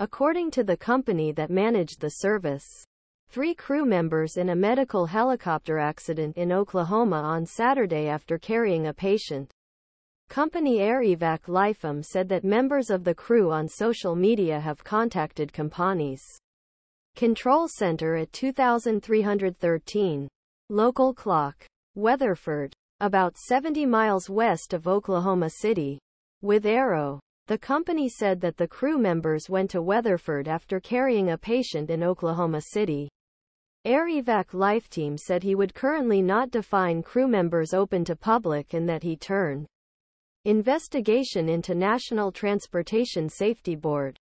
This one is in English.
according to the company that managed the service. Three crew members in a medical helicopter accident in Oklahoma on Saturday after carrying a patient. Company Air Evac Lifem said that members of the crew on social media have contacted Compani's control center at 2313 local clock, Weatherford, about 70 miles west of Oklahoma City. With Arrow, the company said that the crew members went to Weatherford after carrying a patient in Oklahoma City. Air Evac Life Team said he would currently not define crew members open to public and that he turned investigation into National Transportation Safety Board